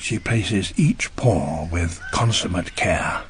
She places each paw with consummate care.